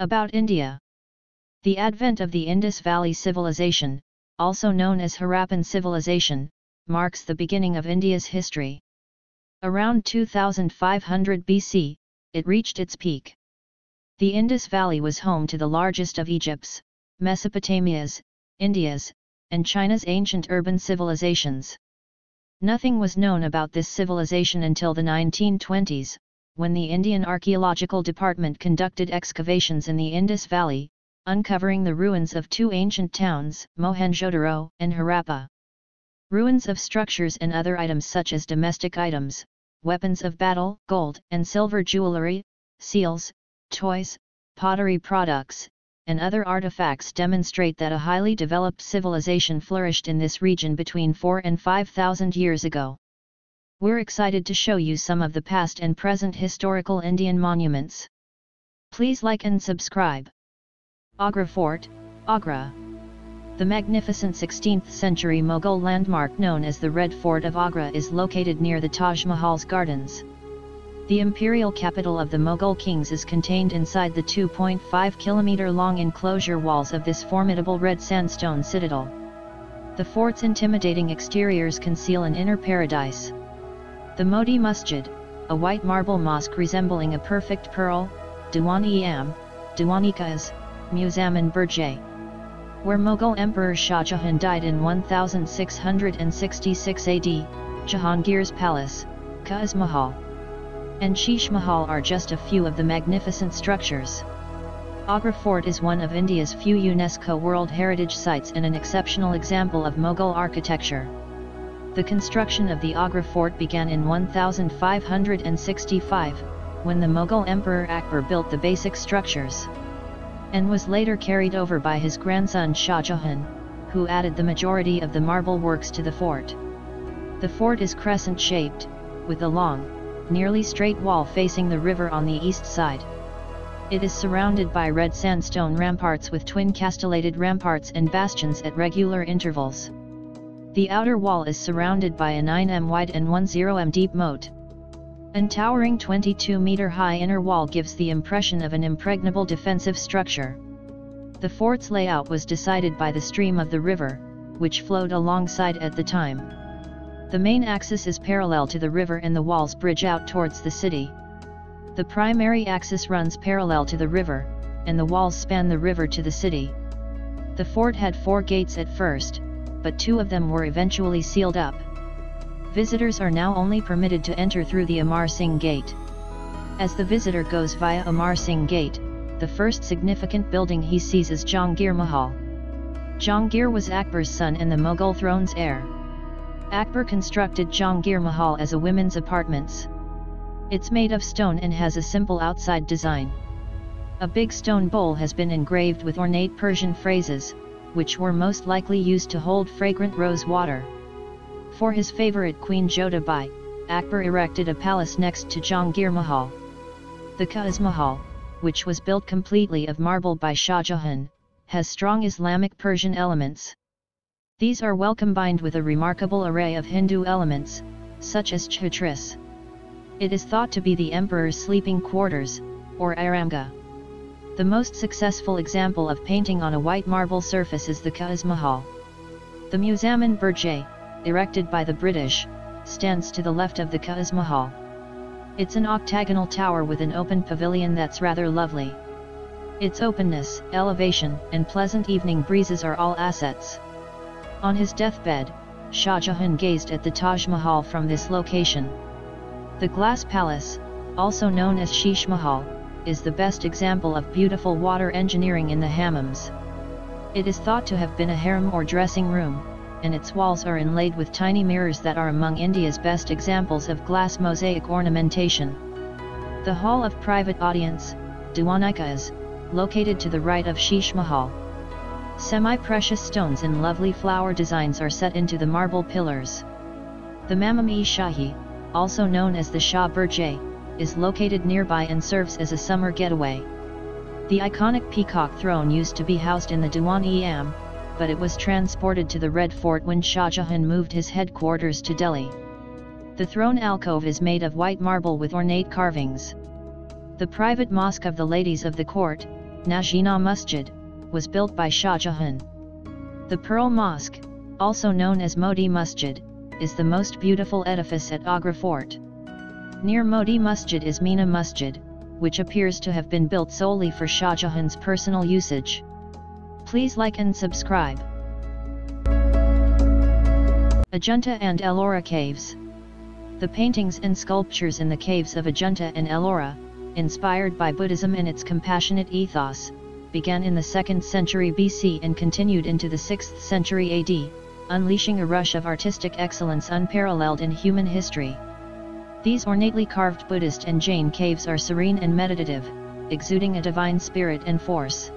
About India The advent of the Indus Valley Civilization, also known as Harappan Civilization, marks the beginning of India's history. Around 2500 BC, it reached its peak. The Indus Valley was home to the largest of Egypt's, Mesopotamia's, India's, and China's ancient urban civilizations. Nothing was known about this civilization until the 1920s, when the Indian Archaeological Department conducted excavations in the Indus Valley, uncovering the ruins of two ancient towns, Mohenjo-Daro and Harappa. Ruins of structures and other items such as domestic items, weapons of battle, gold and silver jewelry, seals, toys, pottery products, and other artifacts demonstrate that a highly developed civilization flourished in this region between 4 and 5,000 years ago. We're excited to show you some of the past and present historical Indian monuments. Please like and subscribe. Agra Fort, Agra. The magnificent 16th century Mughal landmark known as the Red Fort of Agra is located near the Taj Mahal's gardens. The imperial capital of the Mughal kings is contained inside the 2.5 kilometer long enclosure walls of this formidable red sandstone citadel. The fort's intimidating exteriors conceal an inner paradise. The Moti Masjid, a white marble mosque resembling a perfect pearl, Diwan-e-Am, Diwan-e-Khas, Musamman Burj, where Mughal Emperor Shah Jahan died in 1666 AD, Jahangir's palace, Khas Mahal, and Sheesh Mahal are just a few of the magnificent structures. Agra Fort is one of India's few UNESCO World Heritage Sites and an exceptional example of Mughal architecture. The construction of the Agra fort began in 1565, when the Mughal Emperor Akbar built the basic structures, and was later carried over by his grandson Shah Jahan, who added the majority of the marble works to the fort. The fort is crescent-shaped, with a long, nearly straight wall facing the river on the east side. It is surrounded by red sandstone ramparts with twin castellated ramparts and bastions at regular intervals. The outer wall is surrounded by a 9m wide and 10m deep moat. An towering 22-meter high inner wall gives the impression of an impregnable defensive structure. The fort's layout was decided by the stream of the river, which flowed alongside at the time. The main axis is parallel to the river and the walls bridge out towards the city. The primary axis runs parallel to the river, and the walls span the river to the city. The fort had four gates at first, but two of them were eventually sealed up. Visitors are now only permitted to enter through the Amar Singh Gate. As the visitor goes via Amar Singh Gate, the first significant building he sees is Jahangir Mahal. Jahangir was Akbar's son and the Mughal throne's heir. Akbar constructed Jahangir Mahal as a women's apartments. It's made of stone and has a simple outside design. A big stone bowl has been engraved with ornate Persian phrases, which were most likely used to hold fragrant rose water. For his favorite Queen Jodha Bai, Akbar erected a palace next to Jahangir Mahal. The Khas Mahal, which was built completely of marble by Shah Jahan, has strong Islamic Persian elements. These are well combined with a remarkable array of Hindu elements, such as chhatris. It is thought to be the emperor's sleeping quarters, or aramgah. The most successful example of painting on a white marble surface is the Khas Mahal. The Musamman Burj, erected by the British, stands to the left of the Khas Mahal. It's an octagonal tower with an open pavilion that's rather lovely. Its openness, elevation, and pleasant evening breezes are all assets. On his deathbed, Shah Jahan gazed at the Taj Mahal from this location. The Glass Palace, also known as Sheesh Mahal, is the best example of beautiful water engineering in the hammams. It is thought to have been a harem or dressing room, and its walls are inlaid with tiny mirrors that are among India's best examples of glass mosaic ornamentation. The Hall of Private Audience, Diwan-e-Khas, is located to the right of Sheesh Mahal. Semi-precious stones and lovely flower designs are set into the marble pillars. The Mamam-e-Shahi, also known as the Shah Burj, is located nearby and serves as a summer getaway. The iconic peacock throne used to be housed in the Diwan-e-Am, but it was transported to the Red Fort when Shah Jahan moved his headquarters to Delhi. The throne alcove is made of white marble with ornate carvings. The private mosque of the ladies of the court, Nagina Masjid, was built by Shah Jahan. The Pearl Mosque, also known as Moti Masjid, is the most beautiful edifice at Agra Fort. Near Moti Masjid is Mina Masjid, which appears to have been built solely for Shah Jahan's personal usage. Please like and subscribe. Ajanta and Ellora Caves The paintings and sculptures in the caves of Ajanta and Ellora, inspired by Buddhism and its compassionate ethos, began in the 2nd century BC and continued into the 6th century AD, unleashing a rush of artistic excellence unparalleled in human history. These ornately carved Buddhist and Jain caves are serene and meditative, exuding a divine spirit and force.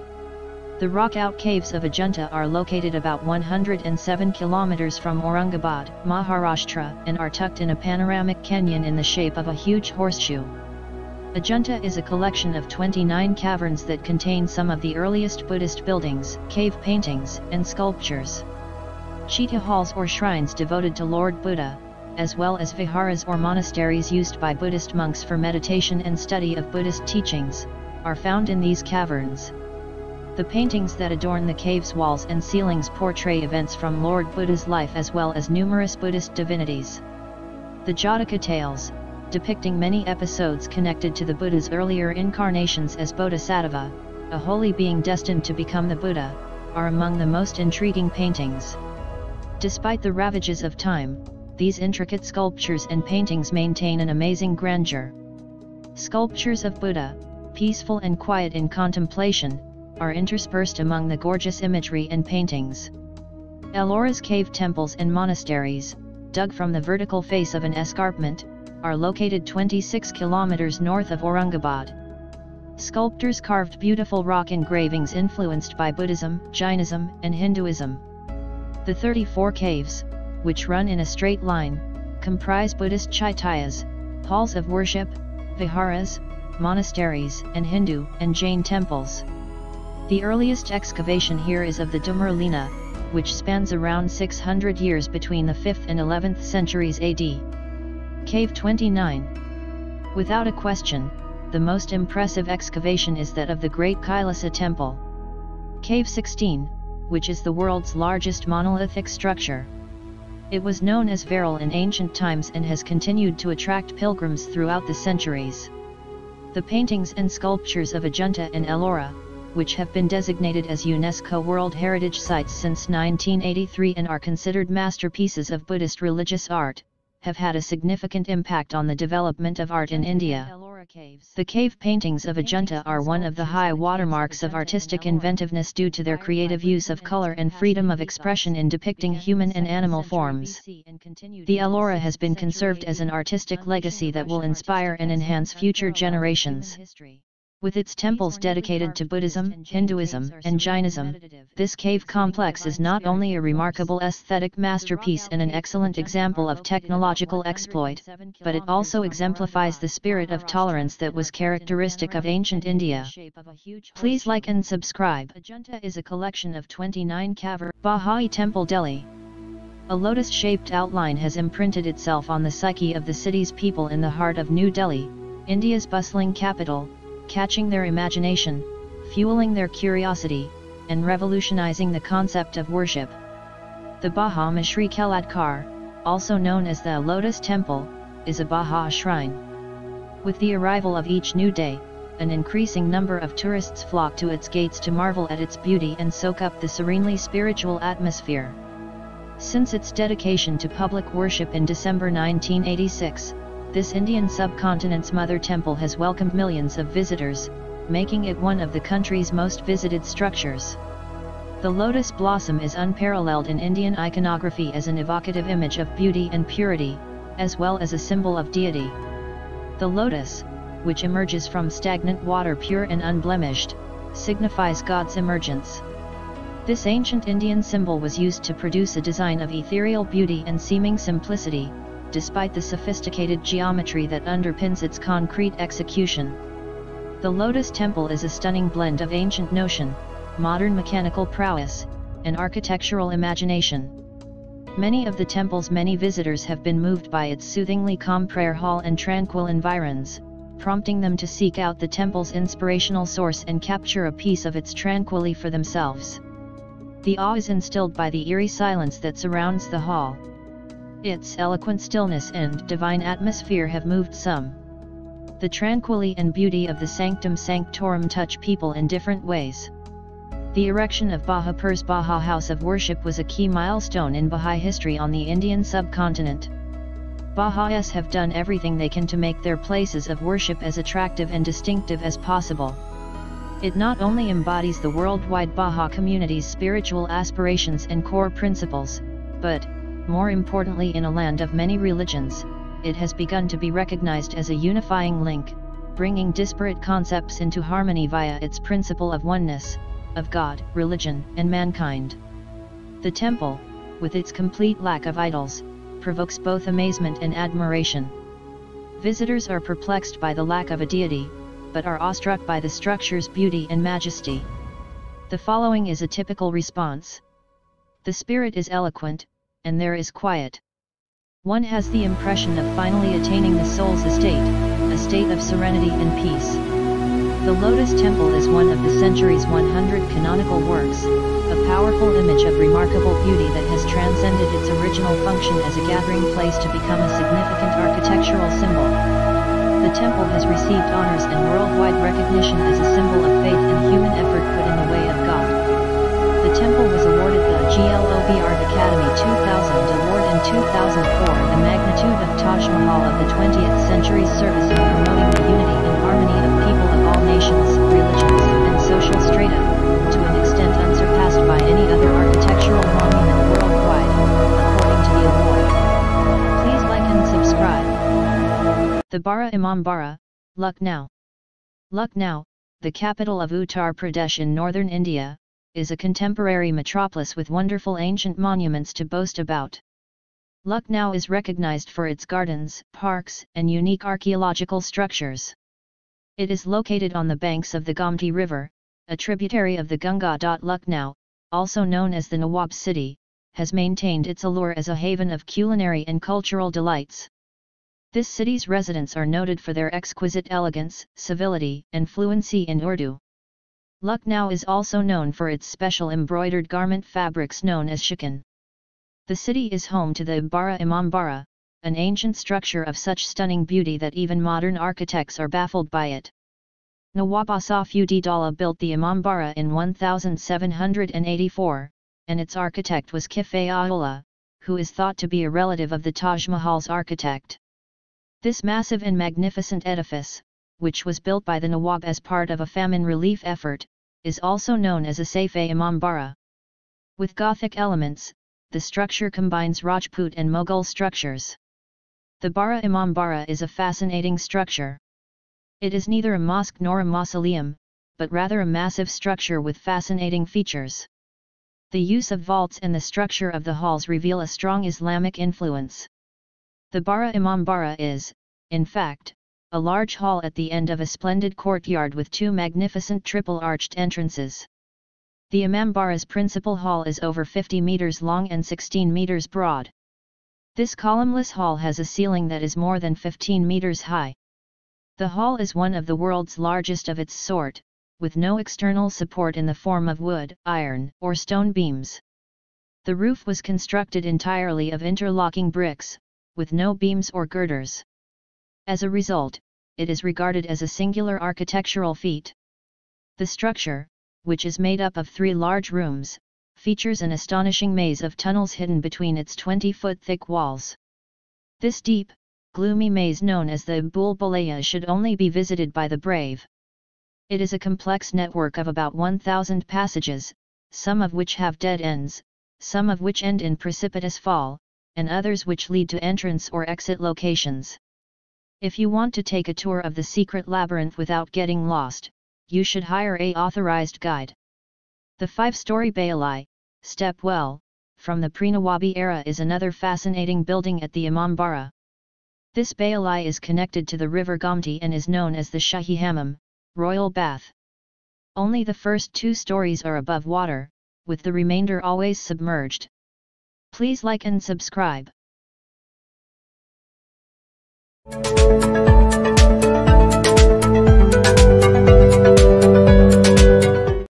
The rock-out caves of Ajanta are located about 107 kilometers from Aurangabad, Maharashtra and are tucked in a panoramic canyon in the shape of a huge horseshoe. Ajanta is a collection of 29 caverns that contain some of the earliest Buddhist buildings, cave paintings, and sculptures. Chaitya halls or shrines devoted to Lord Buddha, as well as viharas or monasteries used by Buddhist monks for meditation and study of Buddhist teachings, are found in these caverns. The paintings that adorn the cave's walls and ceilings portray events from Lord Buddha's life as well as numerous Buddhist divinities. The Jataka tales, depicting many episodes connected to the Buddha's earlier incarnations as Bodhisattva, a holy being destined to become the Buddha, are among the most intriguing paintings. Despite the ravages of time, these intricate sculptures and paintings maintain an amazing grandeur. Sculptures of Buddha, peaceful and quiet in contemplation, are interspersed among the gorgeous imagery and paintings. Ellora's cave temples and monasteries, dug from the vertical face of an escarpment, are located 26 kilometers north of Aurangabad. Sculptors carved beautiful rock engravings influenced by Buddhism, Jainism, and Hinduism. The 34 caves, which run in a straight line, comprise Buddhist chaityas, halls of worship, viharas, monasteries, and Hindu and Jain temples. The earliest excavation here is of the Dumar which spans around 600 years between the 5th and 11th centuries AD. Cave 29 Without a question, the most impressive excavation is that of the Great Kailasa Temple. Cave 16 which is the world's largest monolithic structure. It was known as Verul in ancient times and has continued to attract pilgrims throughout the centuries. The paintings and sculptures of Ajanta and Ellora, which have been designated as UNESCO World Heritage Sites since 1983 and are considered masterpieces of Buddhist religious art, have had a significant impact on the development of art in India. The cave paintings of Ajanta are one of the high watermarks of artistic inventiveness due to their creative use of color and freedom of expression in depicting human and animal forms. The Ellora has been conserved as an artistic legacy that will inspire and enhance future generations. With its temples dedicated to Buddhism, Hinduism, and Jainism, this cave complex is not only a remarkable aesthetic masterpiece and an excellent example of technological exploit, but it also exemplifies the spirit of tolerance that was characteristic of ancient India. Please like and subscribe. Ajanta is a collection of 29 caverns. Baha'i Temple Delhi a lotus-shaped outline has imprinted itself on the psyche of the city's people in the heart of New Delhi, India's bustling capital, catching their imagination, fueling their curiosity, and revolutionizing the concept of worship. The Baha Mashriqu'l-Adhkar, also known as the Lotus Temple, is a Baha shrine. With the arrival of each new day, an increasing number of tourists flock to its gates to marvel at its beauty and soak up the serenely spiritual atmosphere. Since its dedication to public worship in December 1986, this Indian subcontinent's mother temple has welcomed millions of visitors, making it one of the country's most visited structures. The lotus blossom is unparalleled in Indian iconography as an evocative image of beauty and purity, as well as a symbol of deity. The lotus, which emerges from stagnant water pure and unblemished, signifies God's emergence. This ancient Indian symbol was used to produce a design of ethereal beauty and seeming simplicity, despite the sophisticated geometry that underpins its concrete execution. The Lotus Temple is a stunning blend of ancient notion, modern mechanical prowess, and architectural imagination. Many of the temple's many visitors have been moved by its soothingly calm prayer hall and tranquil environs, prompting them to seek out the temple's inspirational source and capture a piece of its tranquility for themselves. The awe is instilled by the eerie silence that surrounds the hall. Its eloquent stillness and divine atmosphere have moved some. The tranquility and beauty of the Sanctum Sanctorum touch people in different ways. The erection of Bahapur's Baha House of Worship was a key milestone in Baha'i history on the Indian subcontinent. Baha'is have done everything they can to make their places of worship as attractive and distinctive as possible. It not only embodies the worldwide Baha community's spiritual aspirations and core principles, but, more importantly in a land of many religions, it has begun to be recognized as a unifying link, bringing disparate concepts into harmony via its principle of oneness, of God, religion, and mankind. The temple, with its complete lack of idols, provokes both amazement and admiration. Visitors are perplexed by the lack of a deity, but are awestruck by the structure's beauty and majesty. The following is a typical response. The spirit is eloquent, and there is quiet. One has the impression of finally attaining the soul's estate, a state of serenity and peace. The Lotus Temple is one of the century's 100 canonical works, a powerful image of remarkable beauty that has transcended its original function as a gathering place to become a significant architectural symbol. The temple has received honors and worldwide recognition as a symbol of faith and human effort put in the way of God. The temple was awarded the GLOB Art Academy 2000 award in 2004 the magnitude of Taj Mahal of the 20th century's service in promoting the unity and harmony of people of all nations, religions, and social strata, to an extent unsurpassed by any other architectural monument worldwide, according to the award. Please like and subscribe. The Bara Imambara, Lucknow. Lucknow, the capital of Uttar Pradesh in northern India, is a contemporary metropolis with wonderful ancient monuments to boast about. Lucknow is recognized for its gardens, parks, and unique archaeological structures. It is located on the banks of the Gomti River, a tributary of the Ganga. Lucknow, also known as the Nawab City, has maintained its allure as a haven of culinary and cultural delights. This city's residents are noted for their exquisite elegance, civility, and fluency in Urdu. Lucknow is also known for its special embroidered garment fabrics known as chikan. The city is home to the Bara Imambara, an ancient structure of such stunning beauty that even modern architects are baffled by it. Nawab Asaf ud built the Imambara in 1784, and its architect was Kifayatullah, who is thought to be a relative of the Taj Mahal's architect. This massive and magnificent edifice, which was built by the Nawab as part of a famine relief effort, is also known as Asafi Imambara. With Gothic elements, the structure combines Rajput and Mughal structures. The Bara Imambara is a fascinating structure. It is neither a mosque nor a mausoleum, but rather a massive structure with fascinating features. The use of vaults and the structure of the halls reveal a strong Islamic influence. The Bara Imambara is, in fact, a large hall at the end of a splendid courtyard with two magnificent triple-arched entrances. The Imambara's principal hall is over 50 meters long and 16 meters broad. This columnless hall has a ceiling that is more than 15 meters high. The hall is one of the world's largest of its sort, with no external support in the form of wood, iron, or stone beams. The roof was constructed entirely of interlocking bricks, with no beams or girders. As a result, it is regarded as a singular architectural feat. The structure, which is made up of three large rooms, features an astonishing maze of tunnels hidden between its 20-foot thick walls. This deep, gloomy maze known as the Bhul should only be visited by the brave. It is a complex network of about 1,000 passages, some of which have dead ends, some of which end in precipitous fall, and others which lead to entrance or exit locations. If you want to take a tour of the secret labyrinth without getting lost, you should hire a authorized guide. The five-story Baoli, step well, from the pre-Nawabi era is another fascinating building at the Imambara. This Baoli is connected to the river Gomti and is known as the Shahi Hammam, royal bath. Only the first two stories are above water, with the remainder always submerged. Please like and subscribe. Thank you.